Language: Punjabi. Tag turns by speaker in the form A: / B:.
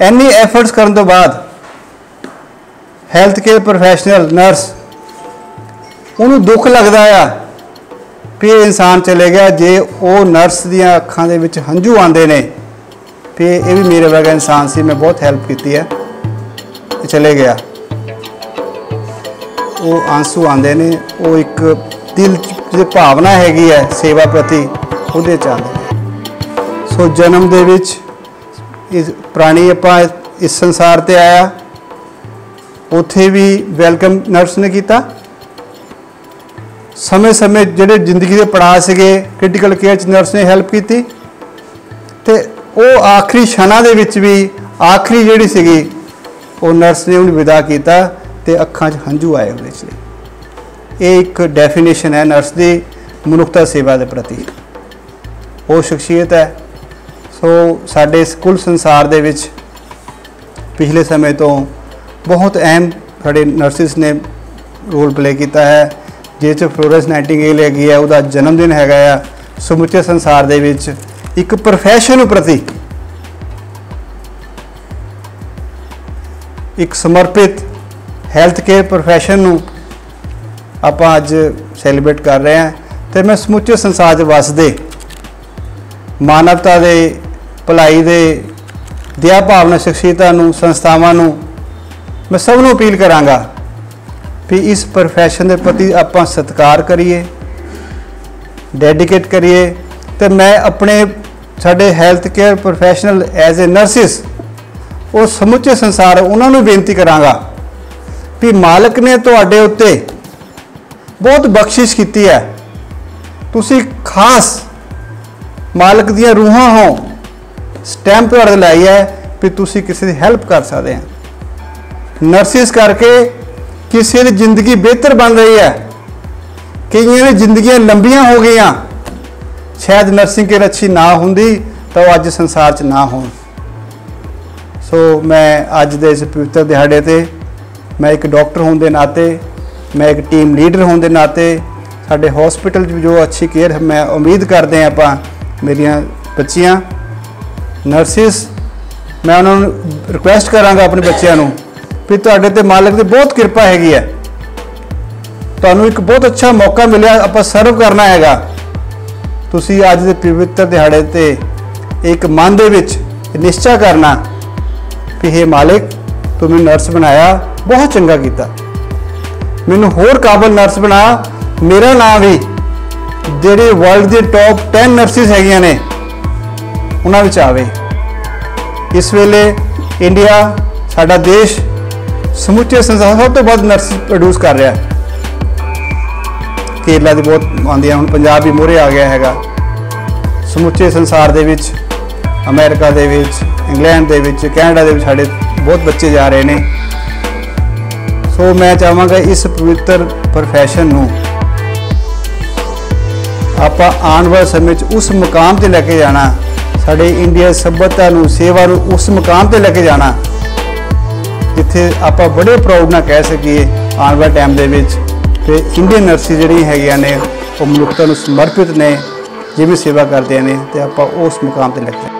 A: ਇੰਨੀ ਐਫਰਟਸ ਕਰਨ ਤੋਂ ਬਾਅਦ ਹੈਲਥ ਕੇਅਰ ਪ੍ਰੋਫੈਸ਼ਨਲ ਨਰਸ ਉਹਨੂੰ ਦੁੱਖ ਲੱਗਦਾ ਆ ਵੀ ਇਹ ਇਨਸਾਨ ਚਲੇ ਗਿਆ, ਜੇ ਉਹ ਨਰਸ ਦੀਆਂ ਅੱਖਾਂ ਦੇ ਵਿੱਚ ਹੰਝੂ ਆਉਂਦੇ ਨੇ, ਵੀ ਇਹ ਵੀ ਮੇਰੇ ਵਰਗਾ ਇਨਸਾਨ ਸੀ, ਮੈਂ ਬਹੁਤ ਹੈਲਪ ਕੀਤੀ ਹੈ, ਇਹ ਚਲੇ ਗਿਆ। ਉਹ ਆਂਸੂ ਆਉਂਦੇ ਨੇ, ਉਹ ਇੱਕ ਦਿਲ 'ਚ ਭਾਵਨਾ ਹੈਗੀ ਹੈ ਸੇਵਾ ਪ੍ਰਤੀ, ਉਹਦੇ ਚ ਆਉਂਦੇ ਨੇ। ਸੋ ਜਨਮ ਦੇ ਵਿੱਚ ਇਸ ਪ੍ਰਾਣੀ ਆਪਾਂ ਇਸ ਸੰਸਾਰ ਤੇ ਆਇਆ, ਉੱਥੇ ਵੀ ਵੈਲਕਮ ਨਰਸ ਨੇ ਕੀਤਾ। ਸਮੇਂ-ਸਮੇਂ ਜਿਹੜੇ ਜ਼ਿੰਦਗੀ ਦੇ ਪੜਾਅ ਸੀਗੇ ਕ੍ਰਿਟੀਕਲ ਕੇਅਰ ਚ ਨਰਸ ਨੇ ਹੈਲਪ ਕੀਤੀ। ਤੇ ਉਹ ਆਖਰੀ ਛਣਾ ਦੇ ਵਿੱਚ ਵੀ ਆਖਰੀ ਜਿਹੜੀ ਸੀਗੀ, ਉਹ ਨਰਸ ਨੇ ਉਹਨੂੰ ਵਿਦਾ ਕੀਤਾ ਤੇ ਅੱਖਾਂ 'ਚ ਹੰਝੂ ਆਏ ਉਹਦੇ 'ਚ। ਇਹ ਇੱਕ ਡੈਫੀਨੇਸ਼ਨ ਹੈ ਨਰਸ ਦੀ ਮਨੁੱਖਤਾ ਸੇਵਾ ਦੇ ਪ੍ਰਤੀ। ਉਹ ਸ਼ਖਸੀਅਤ ਹੈ। ਸੋ ਸਾਡੇ ਸਕੂਲ ਸੰਸਾਰ ਦੇ ਵਿੱਚ ਪਿਛਲੇ ਸਮੇਂ ਤੋਂ ਬਹੁਤ ਅਹਿਮ ਸਾਡੇ ਨਰਸਿਸ ਨੇ ਰੋਲ ਪਲੇ ਕੀਤਾ ਹੈ, ਜਿਸ 'ਚ ਫਲੋਰੈਂਸ ਨਾਈਟਿੰਗੇਲ ਹੈਗੀ ਹੈ ਉਹਦਾ ਜਨਮ ਦਿਨ ਹੈਗਾ ਆ। ਸਮੁੱਚੇ ਸੰਸਾਰ ਦੇ ਵਿੱਚ ਇੱਕ ਪ੍ਰੋਫੈਸ਼ਨ ਪ੍ਰਤੀ ਇੱਕ ਸਮਰਪਿਤ ਹੈਲਥ ਕੇਅਰ ਪ੍ਰੋਫੈਸ਼ਨ ਨੂੰ ਆਪਾਂ ਅੱਜ ਸੈਲੀਬ੍ਰੇਟ ਕਰ ਰਹੇ ਹਾਂ। ਤੇ ਮੈਂ ਸਮੁੱਚੇ ਸੰਸਾਰ 'ਚ ਵਸਦੇ ਮਾਨਵਤਾ ਦੇ ਭਲਾਈ ਦੇ ਦਿਆ ਭਾਵਨਾ ਸ਼ਖਸੀਅਤਾਂ ਨੂੰ, ਸੰਸਥਾਵਾਂ ਨੂੰ ਮੈਂ ਸਭ ਨੂੰ ਅਪੀਲ ਕਰਾਂਗਾ ਵੀ ਇਸ ਪ੍ਰੋਫੈਸ਼ਨ ਦੇ ਪ੍ਰਤੀ ਆਪਾਂ ਸਤਿਕਾਰ ਕਰੀਏ ਡੈਡੀਕੇਟ ਕਰੀਏ ਤੇ ਮੈਂ ਆਪਣੇ ਸਾਡੇ health care professional as a nurses ਉਹ ਸਮੁੱਚੇ ਸੰਸਾਰ ਉਹਨਾਂ ਨੂੰ ਬੇਨਤੀ ਕਰਾਂਗਾ ਵੀ ਮਾਲਕ ਨੇ ਤੁਹਾਡੇ ਉੱਤੇ ਬਹੁਤ ਬਖਸ਼ਿਸ਼ ਕੀਤੀ ਹੈ। ਤੁਸੀਂ ਖਾਸ ਮਾਲਕ ਦੀਆਂ ਰੂਹਾਂ ਹੋ। ਸਟੈਂਪ ਤੁਹਾਡੇ ਲਾਈ ਹੈ ਵੀ ਤੁਸੀਂ ਕਿਸੇ ਦੀ ਹੈਲਪ ਕਰ ਸਕਦੇ ਆ। ਨਰਸਿਸ ਕਰਕੇ ਕਿਸੇ ਦੀ ਜ਼ਿੰਦਗੀ ਬਿਹਤਰ ਬਣ ਰਹੀ ਹੈ। ਕਈਆਂ ਦੀ ਜ਼ਿੰਦਗੀਆਂ ਲੰਬੀਆਂ ਹੋ ਗਈਆਂ। ਸ਼ਾਇਦ ਨਰਸਿੰਗ ਕੇਅਰ ਅੱਛੀ ਨਾ ਹੁੰਦੀ ਤਾਂ ਉਹ ਅੱਜ ਸੰਸਾਰ 'ਚ ਨਾ ਹੋਣ। ਸੋ ਮੈਂ ਅੱਜ ਦੇ ਇਸ ਪਵਿੱਤਰ ਦਿਹਾੜੇ ਤੇ ਮੈਂ ਇੱਕ ਡਾਕਟਰ ਹੋਣ ਦੇ ਨਾਤੇ, ਮੈਂ ਇੱਕ ਟੀਮ ਲੀਡਰ ਹੋਣ ਦੇ ਨਾਤੇ, ਸਾਡੇ ਹਸਪੀਟਲ 'ਚ ਜੋ ਅੱਛੀ ਕੇਅਰ ਮੈਂ ਉਮੀਦ ਕਰਦੇ ਹਾਂ ਆਪਾਂ ਮੇਰੀਆਂ ਬੱਚੀਆਂ ਨਰਸਿਸ, ਮੈਂ ਉਹਨਾਂ ਨੂੰ ਰਿਕੁਐਸਟ ਕਰਾਂਗਾ ਆਪਣੇ ਬੱਚਿਆਂ ਨੂੰ ਵੀ ਤੁਹਾਡੇ ਤੇ ਮਾਲਕ ਦੀ ਬਹੁਤ ਕਿਰਪਾ ਹੈਗੀ ਹੈ। ਤੁਹਾਨੂੰ ਇੱਕ ਬਹੁਤ ਅੱਛਾ ਮੌਕਾ ਮਿਲਿਆ, ਆਪਾਂ ਸਰਵ ਕਰਨਾ ਹੈਗਾ। ਤੁਸੀਂ ਅੱਜ ਦੇ ਪਵਿੱਤਰ ਦਿਹਾੜੇ ਤੇ ਇੱਕ ਮਨ ਦੇ ਵਿੱਚ ਨਿਸ਼ਚਾ ਕਰਨਾ ਕਿ हे ਮਾਲਿਕ ਤੂੰ ਮੈਨੂੰ ਨਰਸ ਬਣਾਇਆ, ਬਹੁਤ ਚੰਗਾ ਕੀਤਾ। ਮੈਨੂੰ ਹੋਰ ਕਾਬਲ ਨਰਸ ਬਣਾ, ਮੇਰਾ ਨਾਮ ਵੀ, ਜਿਹੜੇ ਵਰਲਡ ਦੇ ਟੌਪ 10 ਨਰਸਿਸ ਹੈਗੀਆਂ ਨੇ ਉਹਨਾਂ ਵਿੱਚ ਆਵੇ। ਇਸ ਵੇਲੇ ਇੰਡੀਆ, ਸਾਡਾ ਦੇਸ਼ ਸਮੁੱਚੇ ਸੰਸਾਰ ਸਭ ਤੋਂ ਵੱਧ ਨਰਸ ਪ੍ਰੋਡਿਊਸ ਕਰ ਰਿਹਾ ਹੈ। ਕੇਰਲਾ ਦੇ ਬਹੁਤ ਆਉਂਦੀਆਂ ਹੁਣ ਪੰਜਾਬ ਵੀ ਮੋਰੇ ਆ ਗਿਆ ਹੈਗਾ। ਸਮੁੱਚੇ ਸੰਸਾਰ ਦੇ ਵਿੱਚ, ਅਮਰੀਕਾ ਦੇ ਵਿੱਚ, ਇੰਗਲੈਂਡ ਦੇ ਵਿੱਚ, ਕੈਨੇਡਾ ਦੇ ਵਿੱਚ ਸਾਡੇ ਬਹੁਤ ਬੱਚੇ ਜਾ ਰਹੇ ਨੇ। ਸੋ ਮੈਂ ਚਾਹਾਂਗਾ ਇਸ ਪਵਿੱਤਰ ਪ੍ਰੋਫੈਸ਼ਨ ਨੂੰ ਆਪਾਂ ਆਉਣ ਵਾਲੇ ਸਮੇਂ 'ਚ ਉਸ ਮੁਕਾਮ ਤੇ ਲੈ ਕੇ ਜਾਣਾ। ਸਾਡੇ ਇੰਡੀਆ ਸਭਿਅਤਾ ਨੂੰ, ਸੇਵਾ ਨੂੰ ਉਸ ਮੁਕਾਮ ਤੇ ਲੈ ਕੇ ਜਾਣਾ, ਜਿੱਥੇ ਆਪਾਂ ਬੜੇ ਪ੍ਰਾਊਡ ਨਾਲ ਕਹਿ ਸਕੀਏ ਆਉਣ ਵਾਲੇ ਟਾਈਮ ਦੇ ਵਿੱਚ। ਕਿ ਇੰਡੀਅਨ ਨਰਸਿਸ ਜਿਹੜੀਆਂ ਹੈਗੀਆਂ ਨੇ, ਉਹ ਮਨੁੱਖਤਾ ਨੂੰ ਸਮਰਪਿਤ ਨੇ, ਜਿਵੇਂ ਸੇਵਾ ਕਰਦੇ ਨੇ, ਤੇ ਆਪਾਂ ਉਸ ਮੁਕਾਮ ਤੇ ਲੈ ਕੇ